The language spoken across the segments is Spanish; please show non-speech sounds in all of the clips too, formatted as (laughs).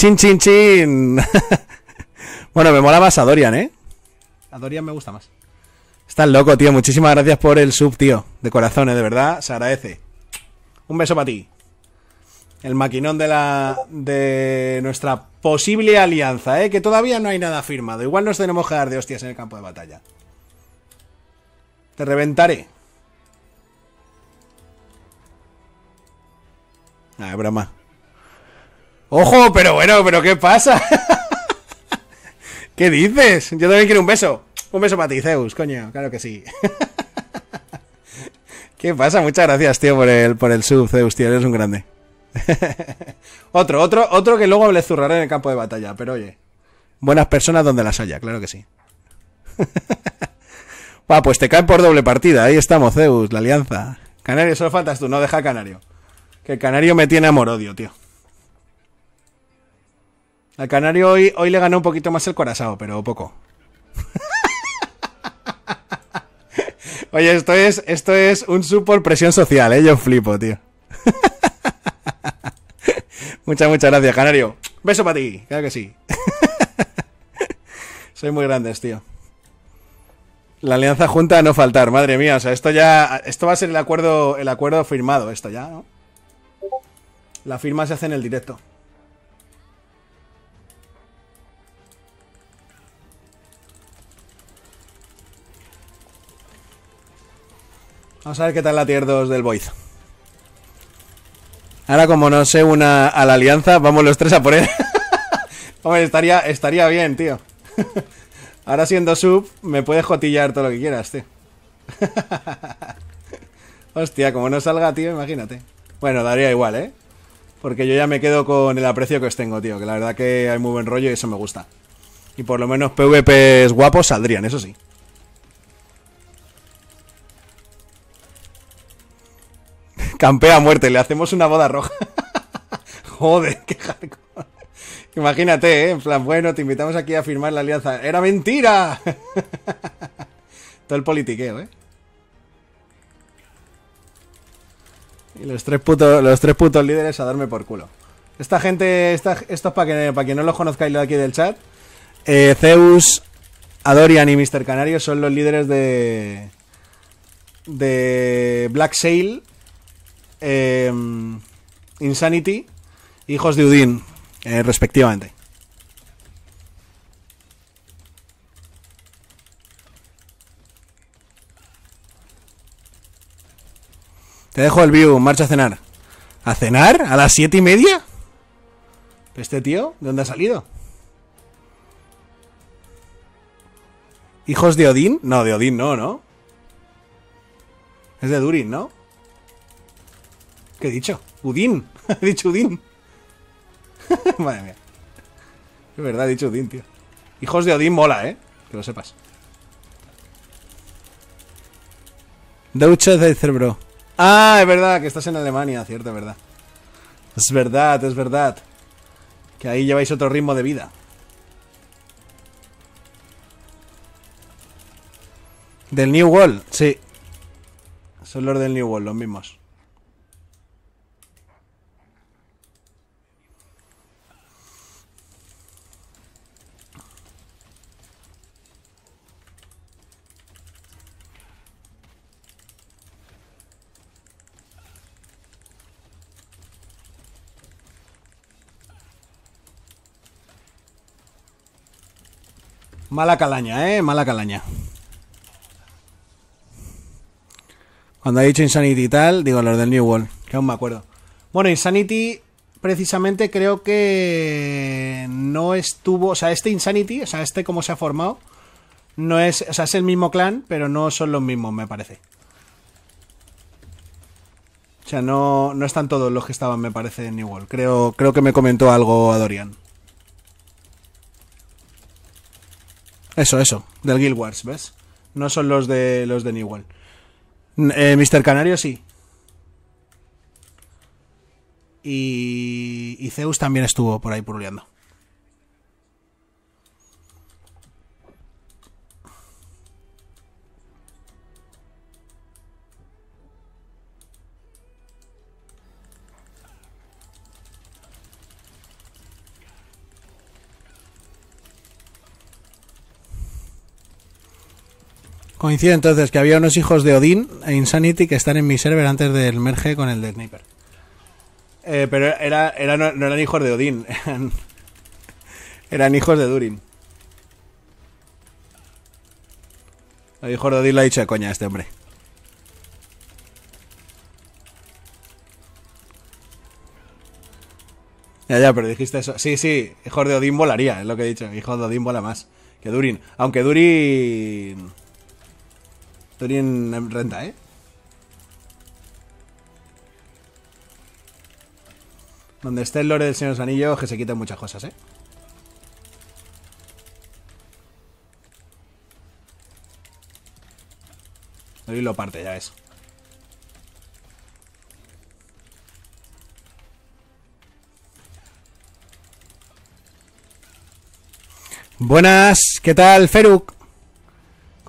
Chin, chin, chin. (laughs) bueno, me mola más a Dorian, ¿eh? A Dorian me gusta más. Estás loco, tío. Muchísimas gracias por el sub, tío. De corazones, de verdad. Se agradece. Un beso para ti. El maquinón de la. de nuestra posible alianza, ¿eh? Que todavía no hay nada firmado. Igual nos tenemos que dar de hostias en el campo de batalla. Te reventaré. Ah, broma. ¡Ojo! Pero bueno, pero ¿qué pasa? (laughs) ¿Qué dices? Yo también quiero un beso. Un beso para ti, Zeus, coño. Claro que sí. (laughs) ¿Qué pasa? Muchas gracias, tío, por el, por el sub, Zeus, tío. Eres un grande. (laughs) otro, otro, otro que luego le zurraré en el campo de batalla. Pero oye, buenas personas donde las haya, claro que sí. Va, pues te caen por doble partida. Ahí estamos, Zeus, la alianza. Canario, solo faltas tú, no deja Canario. Que el Canario me tiene amor-odio, tío. Al Canario hoy, hoy le ganó un poquito más el corazón, pero poco. (laughs) Oye, esto es, esto es un sub por presión social, ¿eh? Yo flipo, tío. (laughs) muchas, muchas gracias, Canario. Beso para ti, claro que sí. (laughs) Soy muy grandes, tío. La alianza junta a no faltar, madre mía. O sea, esto ya. Esto va a ser el acuerdo. El acuerdo firmado, esto ya, ¿no? La firma se hace en el directo. Vamos a ver qué tal la tier 2 del Void. Ahora como no se una a la alianza, vamos los tres a por él. (laughs) Hombre, estaría, estaría bien, tío. (laughs) Ahora siendo sub, me puedes jotillar todo lo que quieras, tío. (laughs) Hostia, como no salga, tío, imagínate. Bueno, daría igual, ¿eh? Porque yo ya me quedo con el aprecio que os tengo, tío. Que la verdad que hay muy buen rollo y eso me gusta. Y por lo menos PvPs guapos saldrían, eso sí. Campea muerte, le hacemos una boda roja. (laughs) Joder, qué hardcore. Imagínate, ¿eh? En plan, bueno, te invitamos aquí a firmar la alianza. ¡Era mentira! (laughs) Todo el politiqueo, ¿eh? Y los tres putos, los tres putos líderes a darme por culo. Esta gente, esta, esto es para que, para quien no los conozcáis de aquí del chat. Eh, Zeus, Adorian y Mr. Canario son los líderes de. de Black Sail, eh, Insanity, hijos de Udin, eh, respectivamente. Te dejo el view, marcha a cenar. ¿A cenar? ¿A las siete y media? ¿Este tío? ¿De dónde ha salido? ¿Hijos de Odín? No, de Odín no, ¿no? Es de Durin, ¿no? ¿Qué he dicho? Udín. he (laughs) dicho Udín. (laughs) Madre mía. Es verdad, he dicho Udín, tío. Hijos de Odín mola, ¿eh? Que lo sepas. Douche de cerebro. Ah, es verdad, que estás en Alemania, cierto, es verdad. Es verdad, es verdad. Que ahí lleváis otro ritmo de vida. Del New World, sí. Son los del New World, los mismos. Mala calaña, eh, mala calaña. Cuando ha dicho Insanity y tal, digo los del New World, que aún me acuerdo. Bueno, Insanity, precisamente creo que no estuvo. O sea, este Insanity, o sea, este como se ha formado, no es. O sea, es el mismo clan, pero no son los mismos, me parece. O sea, no, no están todos los que estaban, me parece, en New World. Creo, creo que me comentó algo a Dorian. Eso, eso, del Guild Wars, ¿ves? No son los de los de New World. Eh, Mr. Canario sí. Y, y Zeus también estuvo por ahí puruleando. Coincide entonces que había unos hijos de Odín e Insanity que están en mi server antes del merge con el de Sniper. Eh, pero era, no, eran hijos de Odín, (laughs) eran, eran hijos de Durin. El hijo de Odín lo ha dicho de coña este hombre. Ya, ya, pero dijiste eso. Sí, sí, hijo de Odín volaría, es lo que he dicho. Hijo de Odín vola más que Durin. Aunque Durin. Durin renta, ¿eh? Donde esté el lore del Señor de los Anillos, que se quiten muchas cosas, ¿eh? Durin lo parte, ya es. Buenas, ¿qué tal, Feruk?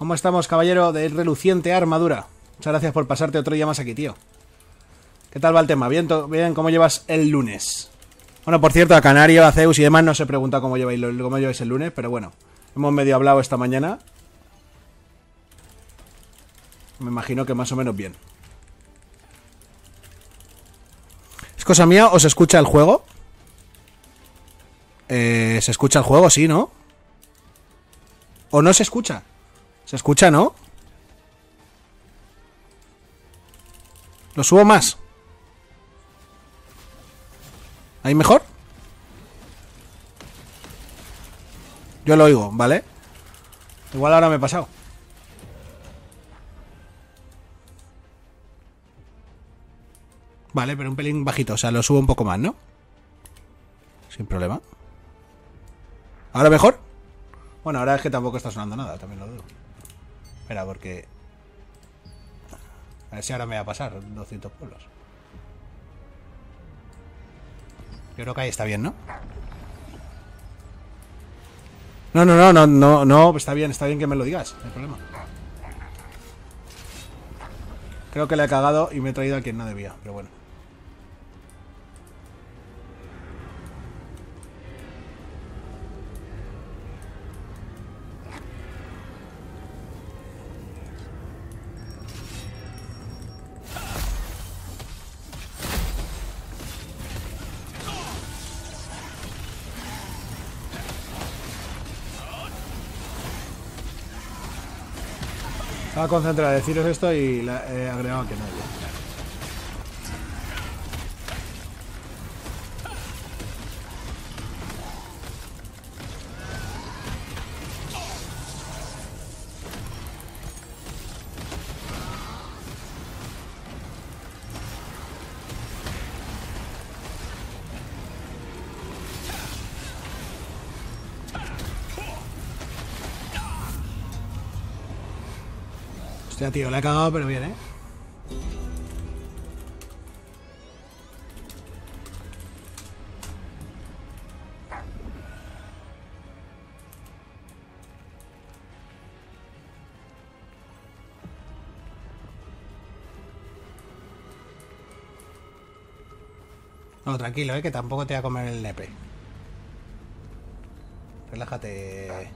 ¿Cómo estamos, caballero de reluciente armadura? Muchas gracias por pasarte otro día más aquí, tío. ¿Qué tal va el tema? ¿Bien? ¿Cómo llevas el lunes? Bueno, por cierto, a Canario, a Zeus y demás no se pregunta cómo lleváis, cómo lleváis el lunes, pero bueno, hemos medio hablado esta mañana. Me imagino que más o menos bien. ¿Es cosa mía o se escucha el juego? Eh, ¿Se escucha el juego? Sí, ¿no? ¿O no se escucha? ¿Se escucha, no? ¿Lo subo más? ¿Ahí mejor? Yo lo oigo, ¿vale? Igual ahora me he pasado. Vale, pero un pelín bajito, o sea, lo subo un poco más, ¿no? Sin problema. ¿Ahora mejor? Bueno, ahora es que tampoco está sonando nada, también lo digo. Espera, porque... A ver si ahora me va a pasar 200 pueblos. Yo creo que ahí está bien, ¿no? No, no, no, no, no, no, está bien, está bien que me lo digas, no hay problema. Creo que le he cagado y me he traído a quien no debía, pero bueno. Estaba concentrado a deciros esto y le he agregado que no. Hostia, tío, le he cagado, pero bien, ¿eh? No, tranquilo, ¿eh? Que tampoco te voy a comer el nepe. Relájate.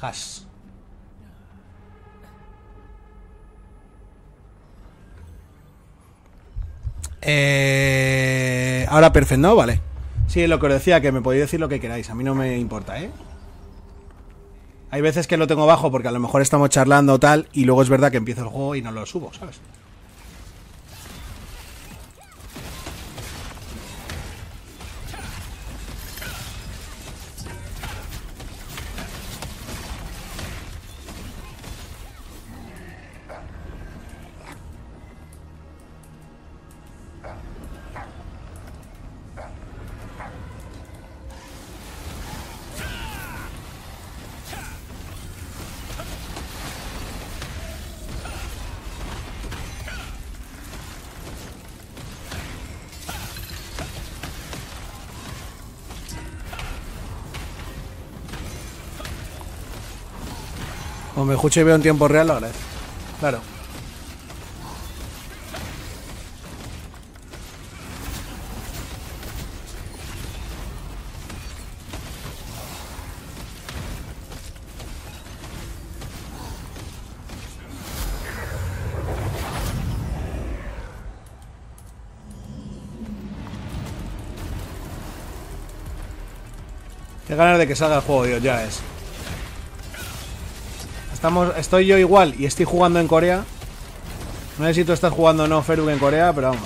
Hash. Eh, ahora perfecto, ¿no? Vale. Sí, lo que os decía, que me podéis decir lo que queráis. A mí no me importa, ¿eh? Hay veces que lo tengo bajo porque a lo mejor estamos charlando tal y luego es verdad que empiezo el juego y no lo subo, ¿sabes? Como me escucho y veo en tiempo real, lo agradezco. Claro. Qué ganas de que salga el juego, Dios, ya es. Estamos, estoy yo igual y estoy jugando en Corea. No sé si tú estás jugando no Ferug en Corea, pero vamos.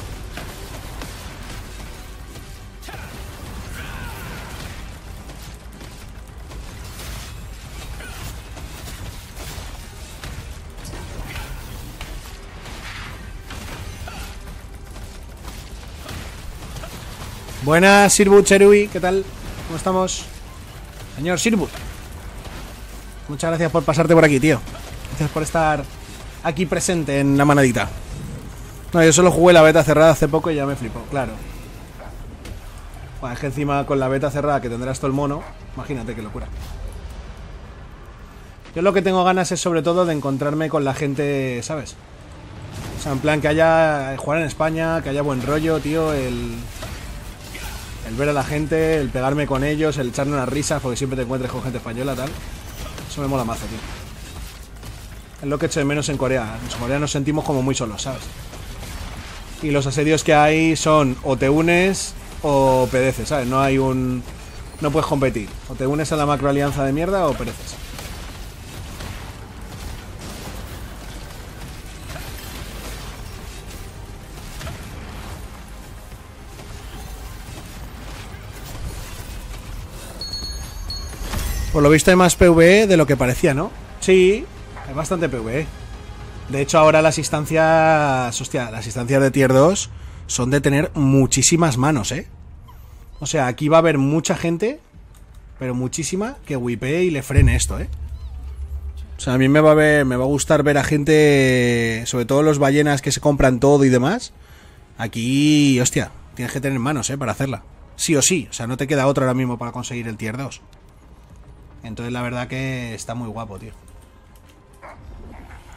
Buenas, Sirbu Cherui, ¿qué tal? ¿Cómo estamos? Señor Sirbu. Muchas gracias por pasarte por aquí, tío. Gracias por estar aquí presente en la manadita. No, yo solo jugué la beta cerrada hace poco y ya me flipó, claro. Bueno, es que encima con la beta cerrada que tendrás todo el mono, imagínate qué locura. Yo lo que tengo ganas es sobre todo de encontrarme con la gente, ¿sabes? O sea, en plan que haya jugar en España, que haya buen rollo, tío, el el ver a la gente, el pegarme con ellos, el echarme unas risas porque siempre te encuentres con gente española, tal. Eso me mola mazo, tío. Es lo que echo de menos en Corea. En Corea nos sentimos como muy solos, ¿sabes? Y los asedios que hay son o te unes o pereces, ¿sabes? No hay un... No puedes competir. O te unes a la macro alianza de mierda o pereces. Por lo visto hay más PvE de lo que parecía, ¿no? Sí, hay bastante PvE. De hecho, ahora las instancias. Hostia, las instancias de tier 2 son de tener muchísimas manos, ¿eh? O sea, aquí va a haber mucha gente, pero muchísima, que wipee y le frene esto, ¿eh? O sea, a mí me va a, ver, me va a gustar ver a gente, sobre todo los ballenas que se compran todo y demás. Aquí, hostia, tienes que tener manos, ¿eh? Para hacerla. Sí o sí, o sea, no te queda otro ahora mismo para conseguir el tier 2. Entonces la verdad que está muy guapo, tío.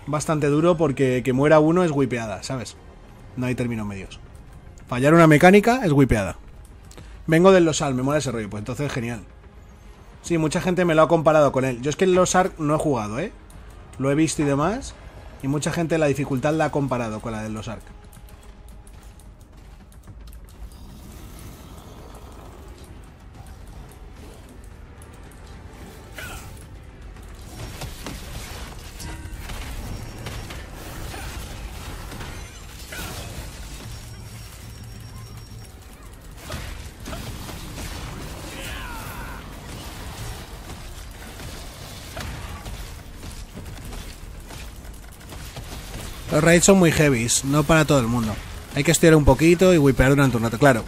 Bastante duro porque que muera uno es wipeada, ¿sabes? No hay términos medios. Fallar una mecánica es wipeada. Vengo del Losal, me mola ese rollo, pues entonces genial. Sí, mucha gente me lo ha comparado con él. Yo es que el Losar no he jugado, ¿eh? Lo he visto y demás. Y mucha gente la dificultad la ha comparado con la del Los Los raids son muy heavies, no para todo el mundo. Hay que estudiar un poquito y wipear durante un rato, claro.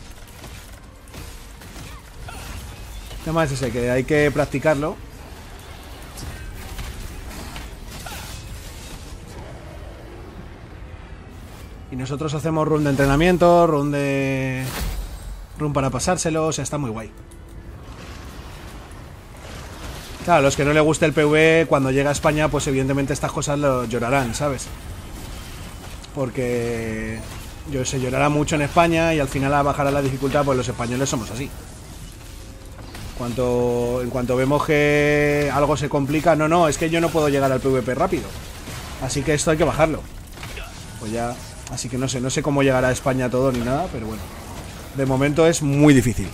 El tema es ese, que hay que practicarlo. Y nosotros hacemos run de entrenamiento, run de... Run para pasárselo, o sea, está muy guay. Claro, a los que no les guste el PV, cuando llega a España, pues evidentemente estas cosas lo llorarán, ¿sabes? Porque yo se llorará mucho en España y al final bajará la dificultad, pues los españoles somos así. Cuanto, en cuanto vemos que algo se complica, no, no, es que yo no puedo llegar al PvP rápido. Así que esto hay que bajarlo. Pues ya, así que no sé, no sé cómo llegará a España todo ni nada, pero bueno. De momento es muy difícil.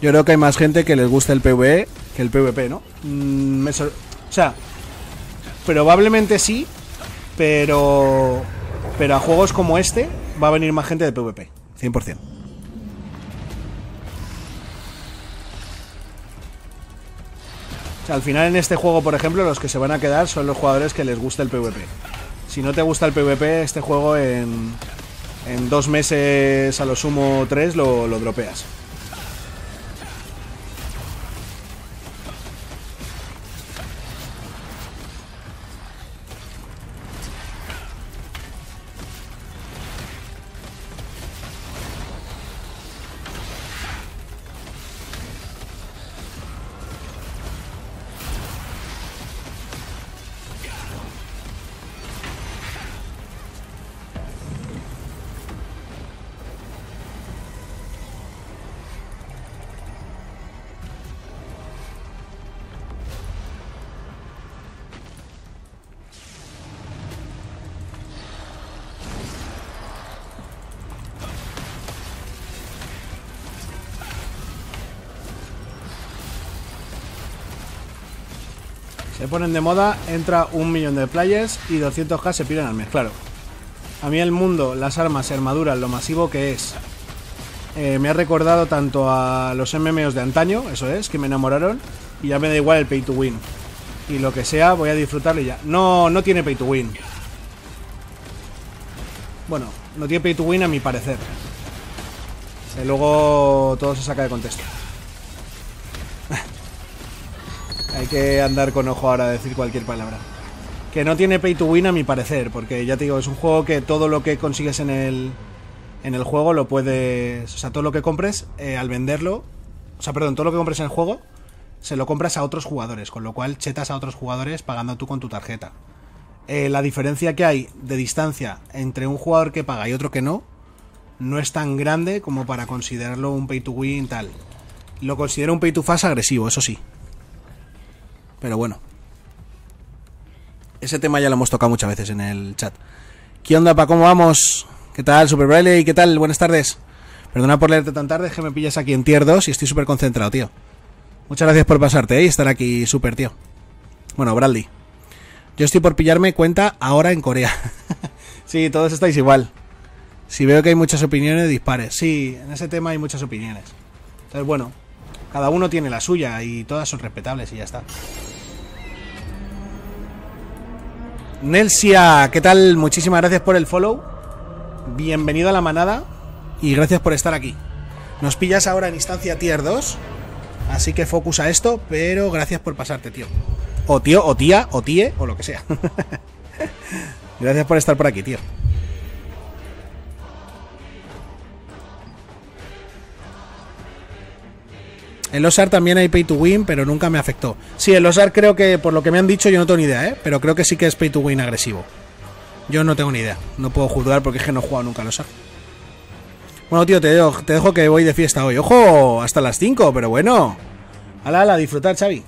Yo creo que hay más gente que les gusta el PvE que el PvP, ¿no? Mm, o sea, probablemente sí, pero. Pero a juegos como este va a venir más gente de PvP. 100%. O sea, al final en este juego, por ejemplo, los que se van a quedar son los jugadores que les gusta el PvP. Si no te gusta el PvP, este juego en, en dos meses, a lo sumo tres, lo, lo dropeas. Se ponen de moda, entra un millón de players y 200k se piran al mes, claro. A mí el mundo, las armas y armaduras, lo masivo que es, eh, me ha recordado tanto a los MMOs de antaño, eso es, que me enamoraron, y ya me da igual el pay to win. Y lo que sea, voy a disfrutarlo y ya. No, no tiene pay to win. Bueno, no tiene pay to win a mi parecer. Que luego todo se saca de contexto. Que andar con ojo ahora a decir cualquier palabra. Que no tiene pay to win a mi parecer, porque ya te digo, es un juego que todo lo que consigues en el, en el juego lo puedes... O sea, todo lo que compres eh, al venderlo... O sea, perdón, todo lo que compres en el juego se lo compras a otros jugadores, con lo cual chetas a otros jugadores pagando tú con tu tarjeta. Eh, la diferencia que hay de distancia entre un jugador que paga y otro que no, no es tan grande como para considerarlo un pay to win tal. Lo considero un pay to fast agresivo, eso sí. Pero bueno. Ese tema ya lo hemos tocado muchas veces en el chat. ¿Qué onda, pa? ¿Cómo vamos? ¿Qué tal, Super Bradley? ¿Qué tal? Buenas tardes. Perdona por leerte tan tarde, que me pillas aquí en tier 2 y estoy súper concentrado, tío. Muchas gracias por pasarte ¿eh? y estar aquí súper, tío. Bueno, Bradley. Yo estoy por pillarme cuenta ahora en Corea. (laughs) sí, todos estáis igual. Si veo que hay muchas opiniones, dispare. Sí, en ese tema hay muchas opiniones. Entonces, bueno, cada uno tiene la suya y todas son respetables y ya está. Nelsia, ¿qué tal? Muchísimas gracias por el follow. Bienvenido a la manada y gracias por estar aquí. Nos pillas ahora en instancia tier 2, así que focus a esto, pero gracias por pasarte, tío. O tío, o tía, o tíe, o lo que sea. (laughs) gracias por estar por aquí, tío. En Losar también hay pay to win, pero nunca me afectó. Sí, en Losar creo que, por lo que me han dicho, yo no tengo ni idea, ¿eh? Pero creo que sí que es pay to win agresivo. Yo no tengo ni idea. No puedo juzgar porque es que no he jugado nunca Losar. Bueno, tío, te dejo, te dejo que voy de fiesta hoy. ¡Ojo! Hasta las 5, pero bueno. Ala, ala, disfrutar, Xavi.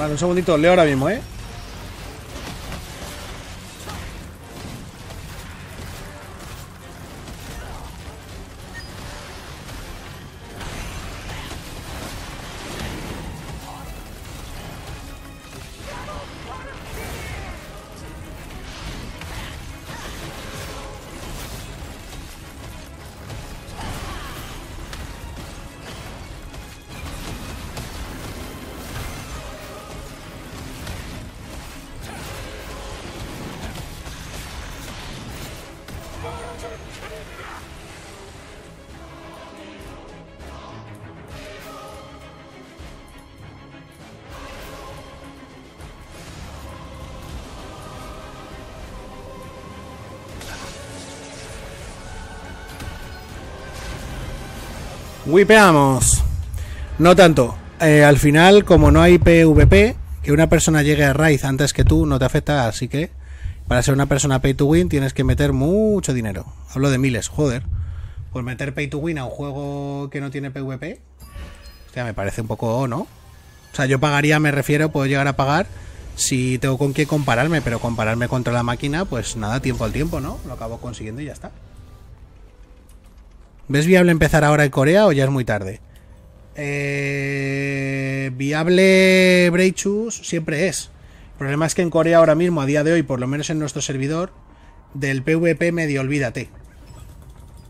Vale, un segundito, leo ahora mismo, ¿eh? Wipeamos. No tanto. Eh, al final, como no hay PvP, que una persona llegue a Raid antes que tú no te afecta, así que para ser una persona pay to win tienes que meter mucho dinero. Hablo de miles, joder. Pues meter pay to win a un juego que no tiene PvP, me parece un poco, ¿no? O sea, yo pagaría, me refiero, puedo llegar a pagar si tengo con qué compararme, pero compararme contra la máquina, pues nada, tiempo al tiempo, ¿no? Lo acabo consiguiendo y ya está. ¿Ves viable empezar ahora en Corea o ya es muy tarde? Eh, viable Breachus siempre es. El problema es que en Corea ahora mismo, a día de hoy, por lo menos en nuestro servidor, del PvP medio olvídate.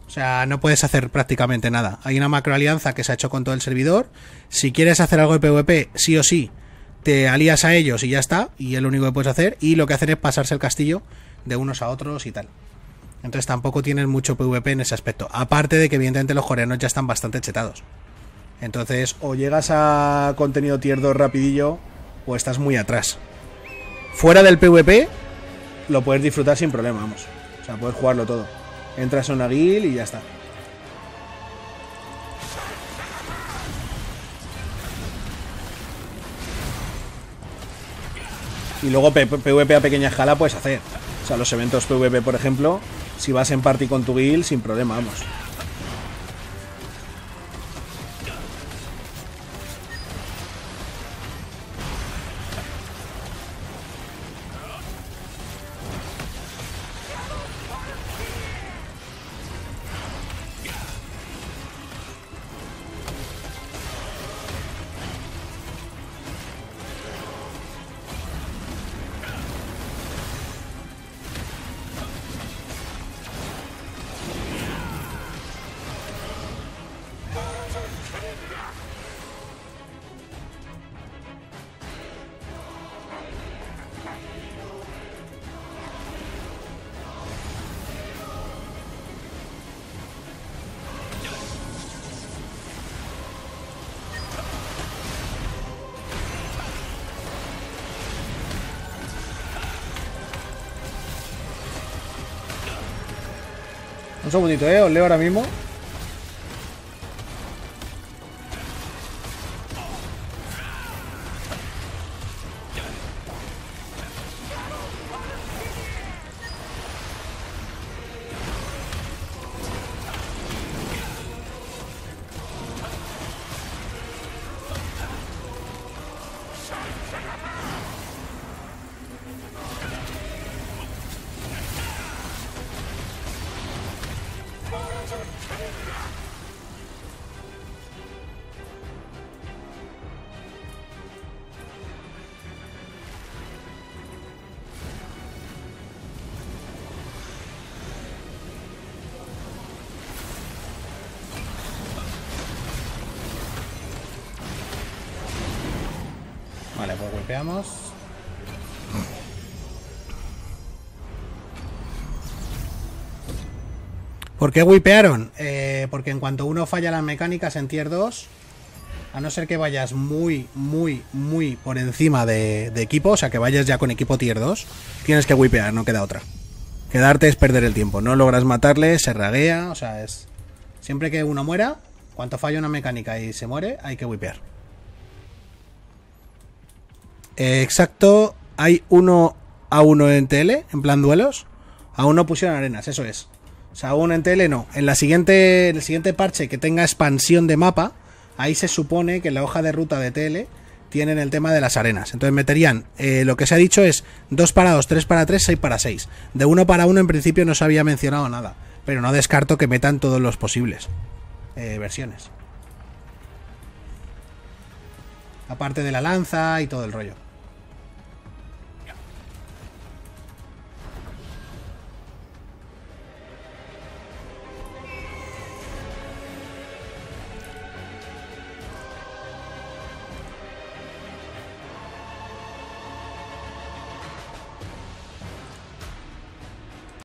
O sea, no puedes hacer prácticamente nada. Hay una macro alianza que se ha hecho con todo el servidor. Si quieres hacer algo de PvP, sí o sí, te alías a ellos y ya está. Y es lo único que puedes hacer. Y lo que hacen es pasarse el castillo de unos a otros y tal. Entonces tampoco tienen mucho PvP en ese aspecto. Aparte de que evidentemente los coreanos ya están bastante chetados. Entonces o llegas a contenido tier 2 rapidillo o estás muy atrás. Fuera del PvP lo puedes disfrutar sin problema, vamos. O sea, puedes jugarlo todo. Entras a una guild y ya está. Y luego PvP a pequeña escala puedes hacer. O sea, los eventos PvP, por ejemplo, si vas en party con tu guild, sin problema, vamos. Un segundito, eh, os leo ahora mismo. Pues golpeamos. ¿Por qué wipearon? Eh, porque en cuanto uno falla las mecánicas en tier 2, a no ser que vayas muy, muy, muy por encima de, equipo, o sea que vayas ya con equipo tier 2, tienes que wipear, no queda otra. Quedarte es perder el tiempo. No logras matarle, se raguea, o sea, es. Siempre que uno muera, cuanto falla una mecánica y se muere, hay que wipear. Eh, exacto, hay uno a uno en TL, en plan duelos. Aún no pusieron arenas, eso es. O sea, aún en TL no. En la siguiente, en el siguiente parche que tenga expansión de mapa, ahí se supone que en la hoja de ruta de TL tienen el tema de las arenas. Entonces meterían, eh, lo que se ha dicho es 2 para 2, 3 para 3, 6 para 6. De 1 para 1 en principio no se había mencionado nada, pero no descarto que metan todos los posibles eh, versiones. Aparte de la lanza y todo el rollo.